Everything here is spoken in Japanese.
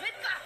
滑るか